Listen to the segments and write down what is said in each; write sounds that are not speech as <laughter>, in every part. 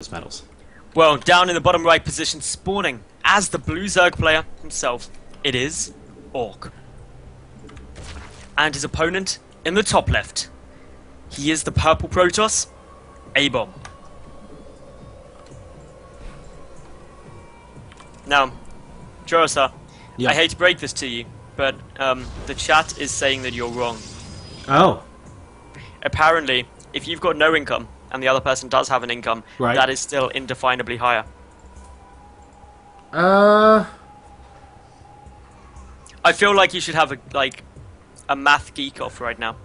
those medals. Well, down in the bottom right position, spawning as the blue Zerg player himself, it is Ourk. And his opponent in the top left, he is the purple Protoss, A-Bomb. Now, JoRoSaR, Yeah. I hate to break this to you, but um, the chat is saying that you're wrong. Oh, Apparently, if you've got no income and the other person does have an income, Right. that is still indefinably higher. uh, I feel like you should have a like a math geek off right now.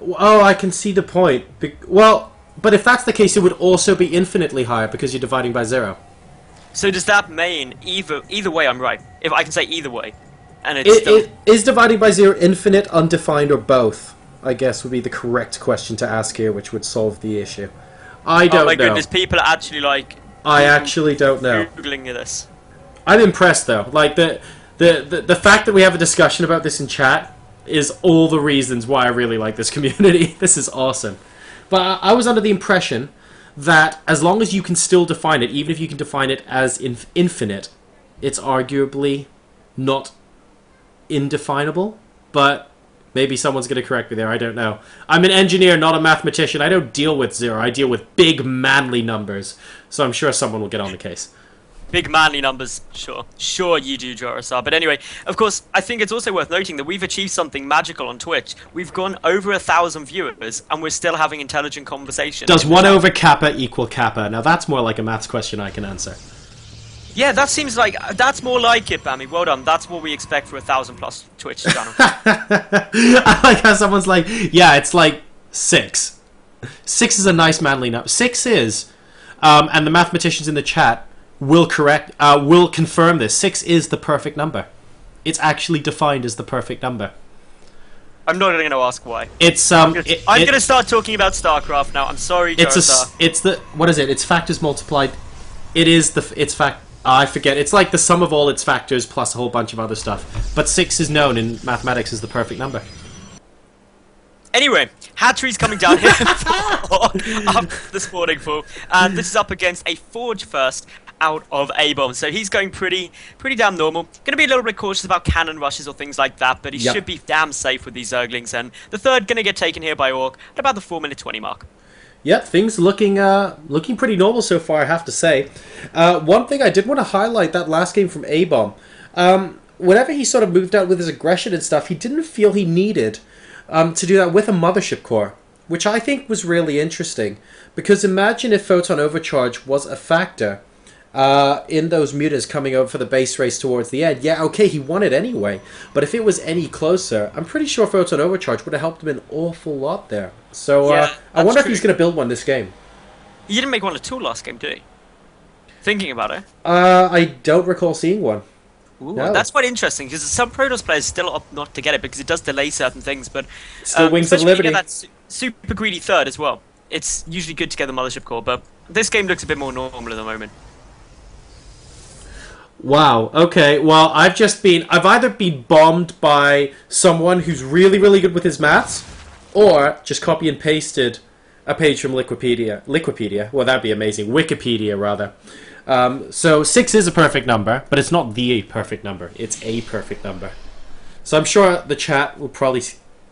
oh, I can see the point. Be- well, but if that's the case, it would also be infinitely higher because you're dividing by zero. So does that mean either either way I'm right? If I can say either way, and it's It, still it, is dividing by zero infinite, undefined, or both? I guess would be the correct question to ask here, which would solve the issue. I oh don't oh my know. goodness, people are actually like I actually don't know. googling this. I'm impressed though. Like the, the the the fact that we have a discussion about this in chat is all the reasons why I really like this <laughs> community. this is awesome. But I, I was under the impression that as long as you can still define it, even if you can define it as inf- infinite, it's arguably not indefinable. But maybe someone's going to correct me there. I don't know. I'm an engineer, not a mathematician. I don't deal with zero. I deal with big, manly numbers. So I'm sure someone will get on the case. Big manly numbers, sure. Sure you do, JoRoSaR. But anyway, of course, I think it's also worth noting that we've achieved something magical on Twitch. We've gone over a thousand viewers, and we're still having intelligent conversations. Does 1 over kappa equal kappa? Now that's more like a maths question I can answer. Yeah, that seems like that's more like it, Bammy. Well done. That's what we expect for a thousand plus Twitch <laughs> channel. I like how someone's like, yeah, it's like 6. 6 is a nice manly number. 6 is, um, and the mathematicians in the chat will correct, uh, will confirm this. 6 is the perfect number. It's actually defined as the perfect number. I'm not going to ask why. It's um, I'm it- going to start talking about StarCraft now. I'm sorry, it's a, it's the what is it? It's factors multiplied. It is the it's fact. I forget. It's like the sum of all its factors plus a whole bunch of other stuff. But six is known in mathematics as the perfect number. Anyway, Hatchery's coming down here <laughs> up the spawning pool, and this is up against a Forge first out of A bomb. So he's going pretty, pretty damn normal. Going to be a little bit cautious about cannon rushes or things like that, but he Yep. should be damn safe with these Zerglings. And the third going to get taken here by Ourk at about the four minute twenty mark. Yep, things looking uh, looking pretty normal so far. I have to say. Uh, one thing I did want to highlight that last game from A Bomb. Um, whenever he sort of moved out with his aggression and stuff, he didn't feel he needed um, to do that with a mothership core, which I think was really interesting. Because imagine if photon overcharge was a factor uh, in those mutas coming over for the base race towards the end. Yeah, okay, he won it anyway. But if it was any closer, I'm pretty sure photon overcharge would have helped him an awful lot there. So Yeah, uh, I wonder if he's going to build one this game. He didn't make one at all last game, did he? Thinking about it. Uh, I don't recall seeing one. Ooh, No. That's quite interesting because some Protoss players still opt not to get it because it does delay certain things. But Still um, Wings of Liberty. get that su- super greedy third as well. It's usually good to get the mothership core, but this game looks a bit more normal at the moment. Wow. Okay. Well, I've just been. I've either been bombed by someone who's really, really good with his maths, or just copy and pasted a page from Liquipedia. Liquipedia. Well, that'd be amazing. Wikipedia, rather. Um, so six is a perfect number, but it's not the perfect number. It's a perfect number. So I'm sure the chat will probably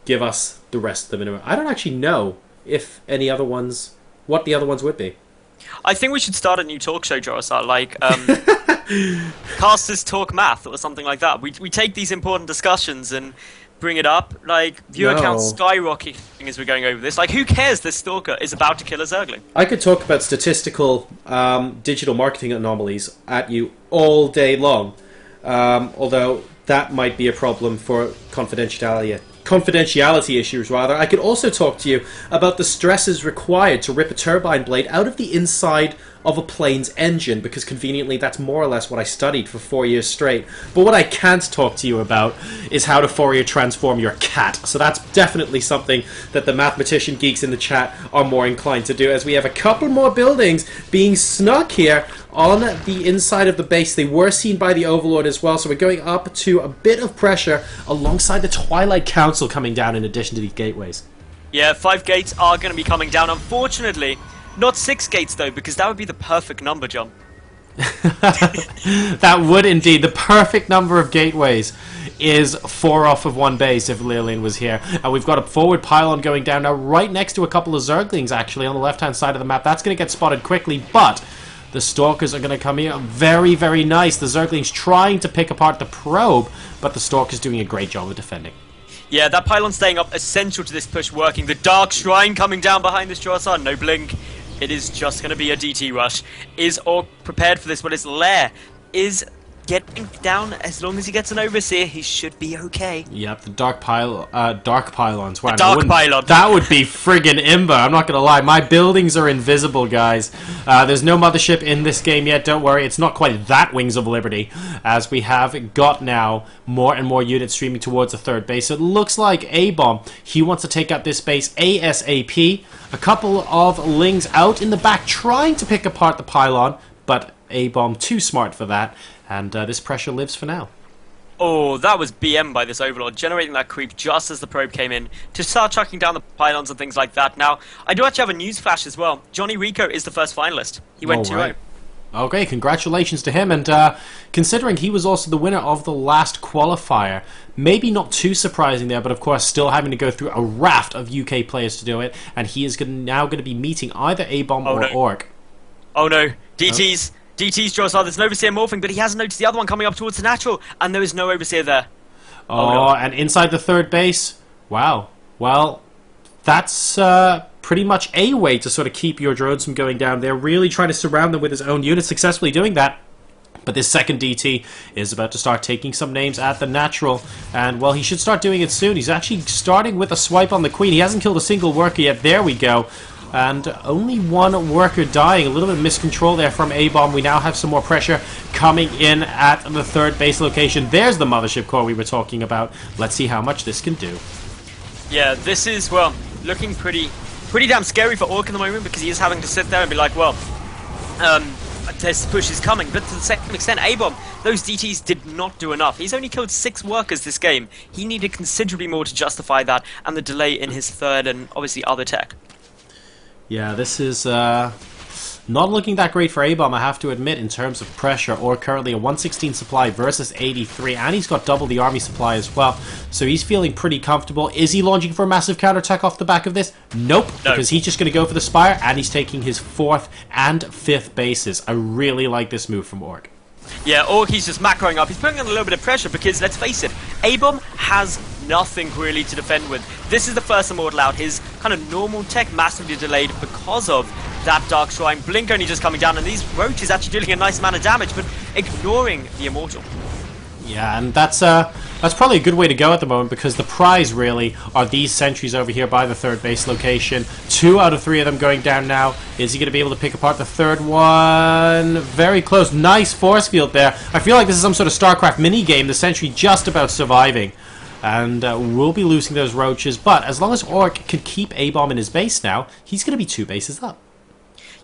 give us the rest of the minute. I don't actually know if any other ones, what the other ones would be. I think we should start a new talk show, JoRoSaR, like um, <laughs> Casters Talk Math or something like that. We, we take these important discussions and bring it up. Like, viewer No. count skyrocketing as we're going over this. Like, who cares this Stalker is about to kill a Zergling? I could talk about statistical um, digital marketing anomalies at you all day long, um, although that might be a problem for confidentiality. Confidentiality issues, rather. I could also talk to you about the stresses required to rip a turbine blade out of the inside of a plane's engine, because conveniently that's more or less what I studied for four years straight. But what I can't talk to you about is how to Fourier transform your cat. So that's definitely something that the mathematician geeks in the chat are more inclined to do, as we have a couple more buildings being snuck here on the inside of the base. They were seen by the Overlord as well, so we're going up to a bit of pressure alongside the Twilight Council coming down in addition to these gateways. Yeah, five gates are going to be coming down. Unfortunately, Not six gates though, because that would be the perfect number, John. <laughs> that would indeed. The perfect number of gateways is four off of one base if Lilian was here. And we've got a forward pylon going down now right next to a couple of Zerglings actually on the left hand side of the map. That's going to get spotted quickly, but the Stalkers are going to come here. Very, very nice. The Zerglings trying to pick apart the probe, but the Stalkers doing a great job of defending. Yeah, that pylon staying up, essential to this push working. The Dark Shrine coming down behind this Drossar, no blink. It is just going to be a DT rush. Is Ourk prepared for this? But his lair is getting down. As long as he gets an overseer, he should be okay. Yep, the dark pile, uh, dark pylons. Wow, dark pylon. That would be friggin' imba. I'm not gonna lie. My buildings are invisible, guys. Uh, there's no mothership in this game yet. Don't worry. It's not quite that Wings of Liberty, as we have got now more and more units streaming towards the third base. So it looks like A bomb. He wants to take out this base ASAP. A couple of lings out in the back trying to pick apart the pylon, but A bomb too smart for that and uh, this pressure lives for now. Oh, that was BM by this Overlord, generating that creep just as the probe came in to start chucking down the pylons and things like that. Now, I do actually have a news flash as well. Johnny Rico is the first finalist. He went 2 right. Okay, congratulations to him. And uh, considering he was also the winner of the last qualifier, maybe not too surprising there, but of course still having to go through a raft of UK players to do it. And he is gonna, now going to be meeting either A Bomb oh, or no. Ourk. Oh no, DTs. Oh. DT's draws are there's an Overseer morphing, but he hasn't noticed the other one coming up towards the natural, and there is no Overseer there. Oh, oh and inside the third base. Wow. Well, that's uh, pretty much a way to sort of keep your drones from going down. They're really trying to surround them with his own units, successfully doing that. But this second DT is about to start taking some names at the natural. And, well, he should start doing it soon. He's actually starting with a swipe on the queen. He hasn't killed a single worker yet. There we go and only one worker dying. A little bit of miscontrol there from A-Bomb. We now have some more pressure coming in at the third base location. There's the mothership core we were talking about. Let's see how much this can do. Yeah, this is, well, looking pretty pretty damn scary for Ourk in the moment because he is having to sit there and be like, well, um, this push is coming. But to the same extent, A-Bomb, those DTs did not do enough. He's only killed six workers this game. He needed considerably more to justify that and the delay in his third and obviously other tech. Yeah, this is uh, not looking that great for A-Bomb, I have to admit, in terms of pressure, or currently a 116 supply versus 83, and he's got double the army supply as well, so he's feeling pretty comfortable. Is he launching for a massive counterattack off the back of this? Nope, no. because he's just going to go for the Spire, and he's taking his fourth and fifth bases. I really like this move from Ourk. Yeah, or he's just macroing up. He's putting on a little bit of pressure because, let's face it, A-Bomb has nothing really to defend with. This is the first Immortal out. His kind of normal tech massively delayed because of that Dark Shrine. Blink only just coming down, and these Roaches actually dealing a nice amount of damage, but ignoring the Immortal. Yeah, and that's uh, that's probably a good way to go at the moment because the prize really are these sentries over here by the third base location. Two out of three of them going down now. Is he going to be able to pick apart the third one? Very close. Nice force field there. I feel like this is some sort of StarCraft mini game. The sentry just about surviving. And uh, we'll be losing those roaches. But as long as Ourk can keep A-Bomb in his base now, he's going to be two bases up.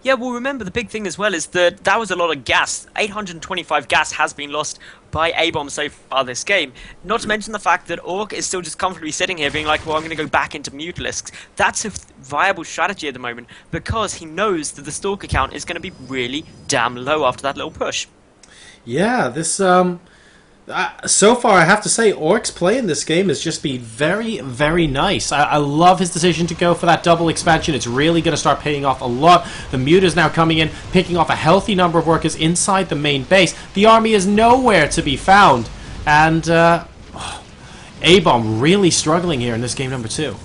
Yeah, well, remember the big thing as well is that that was a lot of gas. 825 gas has been lost by A-Bomb so far this game. Not to mention the fact that Ourk is still just comfortably sitting here being like, well, I'm going to go back into Mutalisks. That's a viable strategy at the moment because he knows that the Stalker count is going to be really damn low after that little push. Yeah, this um so far, I have to say, Ourk's play in this game has just been very, very nice. I, I love his decision to go for that double expansion. It's really going to start paying off a lot. The Mute is now coming in, picking off a healthy number of workers inside the main base. The army is nowhere to be found. And uh, <sighs> A-Bomb really struggling here in this game number two.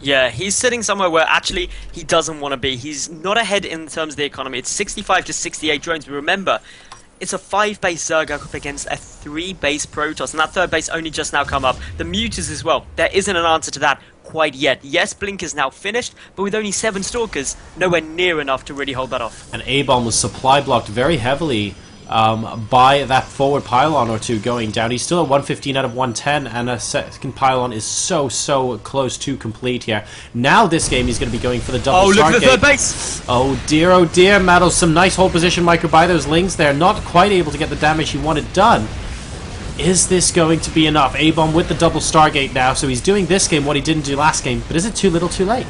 Yeah, he's sitting somewhere where actually he doesn't want to be. He's not ahead in terms of the economy. It's 65 to 68 drones. But remember, it's a five base Zerg up against a three base Protoss, and that third base only just now come up. The Mutas as well. There isn't an answer to that quite yet. Yes, Blink is now finished, but with only seven Stalkers, nowhere near enough to really hold that off. And A-Bomb was supply blocked very heavily um, by that forward pylon or two going down. He's still at 115 out of 110, and a second pylon is so, so close to complete here. Now this game he's going to be going for the double Oh, look at the third base! Oh dear, oh dear, Madals, some nice hold position micro by those lings there. Not quite able to get the damage he wanted done. Is this going to be enough? A-Bomb with the double Stargate now, so he's doing this game what he didn't do last game, but is it too little too late?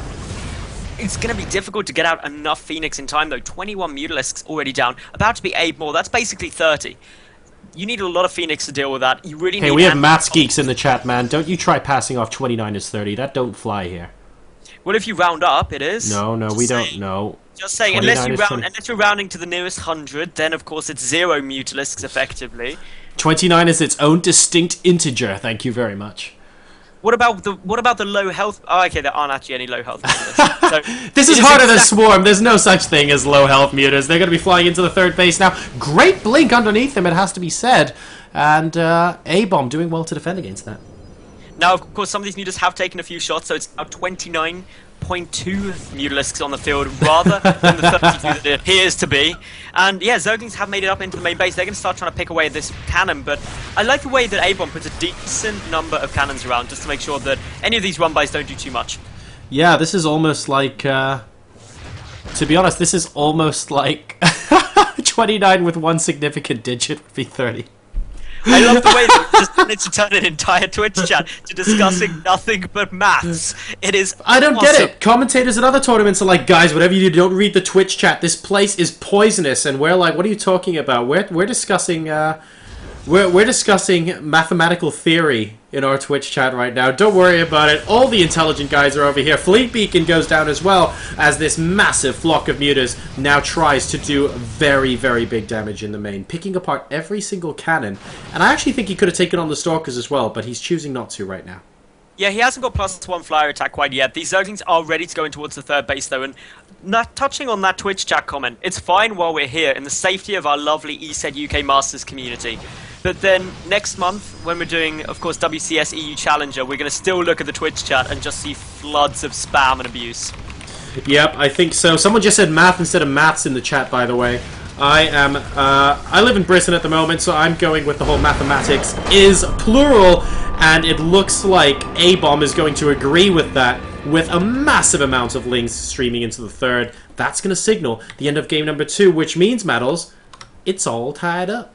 It's going to be difficult to get out enough Phoenix in time, though. 21 Mutalisks already down. About to be 8 more. That's basically 30. You need a lot of Phoenix to deal with that. You really Hey, we have maths geeks in the chat, man. Don't you try passing off 29 as 30. That don't fly here. Well, if you round up, it is. No, no, Just we don't. No. Just saying, unless you round, 20. unless you're rounding to the nearest hundred, then of course it's zero Mutalisks effectively. 29 is its own distinct integer. Thank you very much. What about the what about the low health? Oh, okay, there aren't actually any low health. <laughs> Mutalisks. so <laughs> This is harder than exact- Swarm. There's no such thing as low health mutas. They're going to be flying into the third base now. Great blink underneath them, it has to be said. And uh, A-Bomb doing well to defend against that. Now, of course, some of these mutas have taken a few shots, so it's now 29.2 Mutalisks on the field rather than the <laughs> 32 that it appears to be. And yeah, Zerglings have made it up into the main base. They're going to start trying to pick away this cannon, but I like the way that A-Bomb puts a decent number of cannons around just to make sure that any of these run-bys don't do too much. Yeah, this is almost like. Uh, to be honest, this is almost like <laughs> 29 with one significant digit would be 30. I love the way that just managed to turn an entire Twitch chat to discussing nothing but maths. It is. I don't get it. Commentators at other tournaments are like, guys, whatever you do, don't read the Twitch chat. This place is poisonous, and we're like, what are you talking about? We're we're discussing uh, we're we're discussing mathematical theory in our Twitch chat right now. Don't worry about it. All the intelligent guys are over here. Fleet Beacon goes down as well as this massive flock of mutas now tries to do very very big damage in the main, picking apart every single cannon. And I actually think he could have taken on the Stalkers as well, but he's choosing not to right now. Yeah, he hasn't got plus one flyer attack quite yet. These Zerglings are ready to go in towards the third base though, and not touching on that Twitch chat comment, it's fine while we're here in the safety of our lovely ESET UK Masters community. But then next month, when we're doing, of course, WCS EU Challenger, we're going to still look at the Twitch chat and just see floods of spam and abuse. Yep, I think so. Someone just said math instead of maths in the chat, by the way. I am. Uh, I live in Britain at the moment, so I'm going with the whole mathematics is plural, and it looks like A Bomb is going to agree with that. With a massive amount of lings streaming into the third, that's going to signal the end of game number two, which means, medals. it's all tied up.